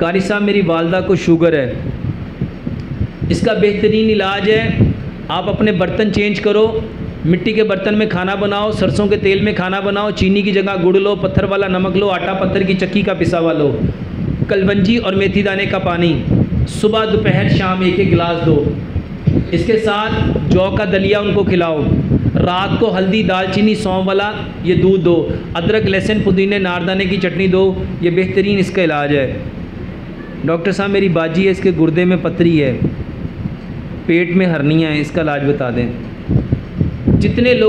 कारी साहब, मेरी वालदा को शुगर है। इसका बेहतरीन इलाज है। आप अपने बर्तन चेंज करो। मिट्टी के बर्तन में खाना बनाओ, सरसों के तेल में खाना बनाओ, चीनी की जगह गुड़ लो, पत्थर वाला नमक लो, आटा पत्थर की चक्की का पिसा हुआ लो, कलवंजी और मेथी दाने का पानी। सुबह दोपहर शाम एक एक गिलास दो। इसके साथ जौ का दलिया उनको खिलाओ। रात को हल्दी, दालचीनी, सौंफ वाला ये दूध दो। अदरक, लहसुन, पुदीने नारदाने की चटनी दो। ये बेहतरीन इसका इलाज है। डॉक्टर साहब, मेरी बाजी है, इसके गुर्दे में पथरी है। पेट में हरनिया है, इसका इलाज बता दें। जितने लोग